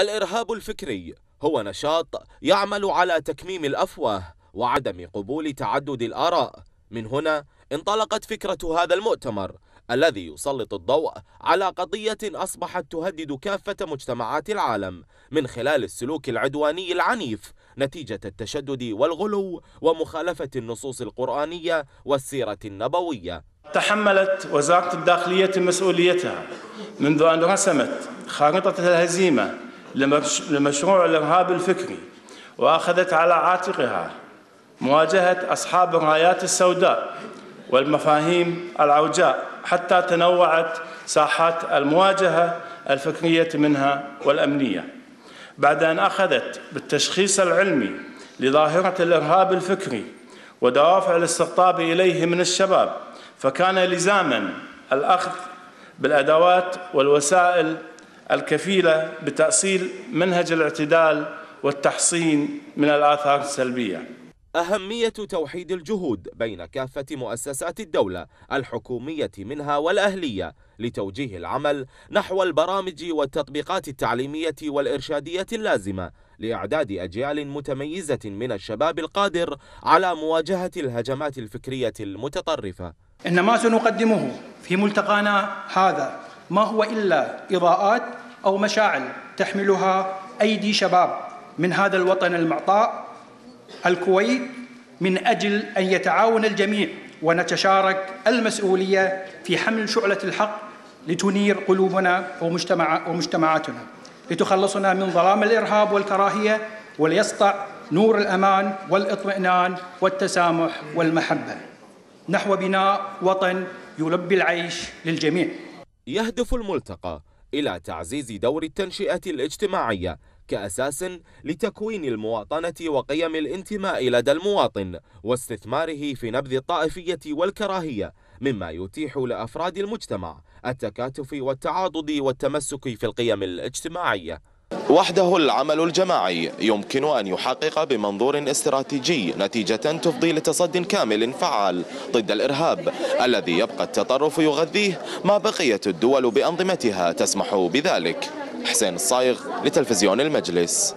الإرهاب الفكري هو نشاط يعمل على تكميم الأفواه وعدم قبول تعدد الآراء. من هنا انطلقت فكرة هذا المؤتمر الذي يسلط الضوء على قضية أصبحت تهدد كافة مجتمعات العالم من خلال السلوك العدواني العنيف نتيجة التشدد والغلو ومخالفة النصوص القرآنية والسيرة النبوية. تحملت وزارة الداخلية مسؤوليتها منذ أن رسمت خارطة الهزيمة لمشروع الإرهاب الفكري وأخذت على عاتقها مواجهة أصحاب الرايات السوداء والمفاهيم العوجاء حتى تنوعت ساحات المواجهة الفكرية منها والأمنية. بعد أن أخذت بالتشخيص العلمي لظاهرة الإرهاب الفكري ودوافع الاستقطاب إليه من الشباب فكان لزاما الأخذ بالأدوات والوسائل الكفيلة بتأصيل منهج الاعتدال والتحصين من الآثار السلبية. أهمية توحيد الجهود بين كافة مؤسسات الدولة الحكومية منها والأهلية لتوجيه العمل نحو البرامج والتطبيقات التعليمية والإرشادية اللازمة لإعداد أجيال متميزة من الشباب القادر على مواجهة الهجمات الفكرية المتطرفة. إن ما سنقدمه في ملتقانا هذا ما هو إلا إضاءات أو مشاعل تحملها أيدي شباب من هذا الوطن المعطاء الكويت من أجل أن يتعاون الجميع ونتشارك المسؤولية في حمل شعلة الحق لتنير قلوبنا ومجتمع ومجتمعاتنا. لتخلصنا من ظلام الإرهاب والكراهية وليسطع نور الأمان والإطمئنان والتسامح والمحبة. نحو بناء وطن يلبي العيش للجميع. يهدف الملتقى إلى تعزيز دور التنشئة الاجتماعية كأساس لتكوين المواطنة وقيم الانتماء لدى المواطن واستثماره في نبذ الطائفية والكراهية مما يتيح لأفراد المجتمع التكاتف والتعاضد والتمسك في القيم الاجتماعية. وحده العمل الجماعي يمكن أن يحقق بمنظور استراتيجي نتيجة تفضي لتصد كامل فعال ضد الإرهاب الذي يبقى التطرف يغذيه ما بقيت الدول بأنظمتها تسمح بذلك. حسين الصايغ لتلفزيون المجلس.